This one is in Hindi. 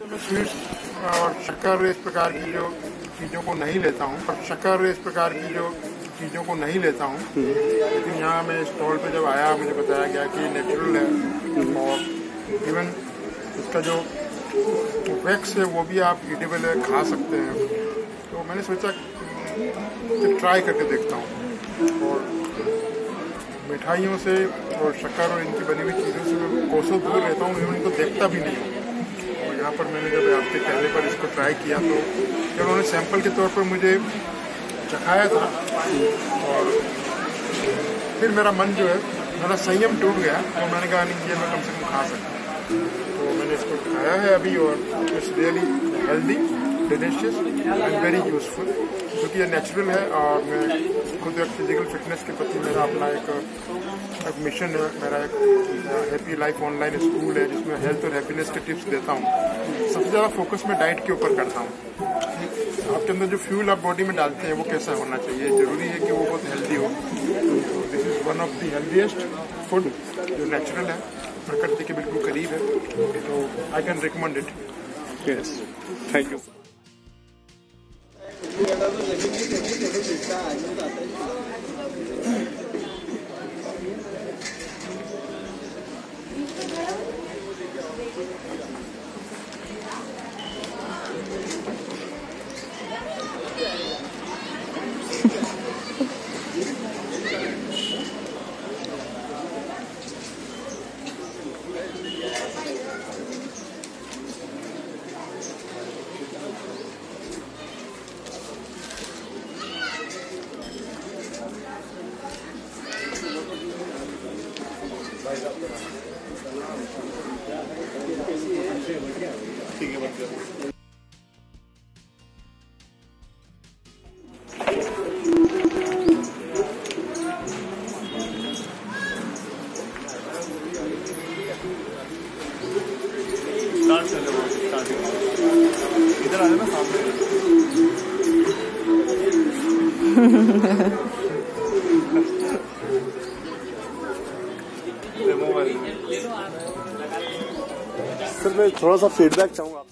मैं स्वीट्स और शक्कर इस प्रकार की जो चीज़ों को नहीं लेता हूँ और शक्कर इस प्रकार की जो चीज़ों को नहीं लेता हूँ, लेकिन यहाँ मैं स्टॉल पे जब आया, मुझे बताया गया कि नेचुरल है और इवन इसका जो वैक्स है, वो भी आप ईटेबल है, खा सकते हैं। तो मैंने सोचा कि ट्राई करके देखता हूँ। और मिठाइयों से और शक्कर और इनकी बनी हुई चीज़ों से मैं कोसों दूर रहता हूँ, इवन इनको देखता भी नहीं हूँ। यहाँ पर मैंने जब आपके पहले पर इसको ट्राई किया तो जब उन्होंने सैंपल के तौर पर मुझे चखाया था, और फिर मेरा मन जो है, मेरा संयम टूट गया और मैंने कहा, नहीं, ये मैं कम से कम खा सकता तो मैंने इसको खाया है अभी, और it's really healthy delicious and very useful क्योंकि ये नेचुरल है और मैं खुद एक फ़िज़िकल फिटनेस के प्रति मेरा अपना एक एक मिशन है, मेरा एक हैप्पी लाइफ ऑनलाइन स्कूल है, जिसमें हेल्थ और हैप्पीनेस के टिप्स देता हूँ। सबसे ज़्यादा फोकस मैं डाइट के ऊपर करता हूँ। आपके अंदर जो फ्यूल आप बॉडी में डालते हैं, वो कैसा होना चाहिए? ज़रूरी है कि वो बहुत हेल्दी हो। This is one of the healthiest food जो नेचुरल है, प्रकृति के बिल्कुल करीब है। तो I can recommend it yes thank you इधर आ जाना सामने। सर मैं थोड़ा सा फीडबैक चाहूँगा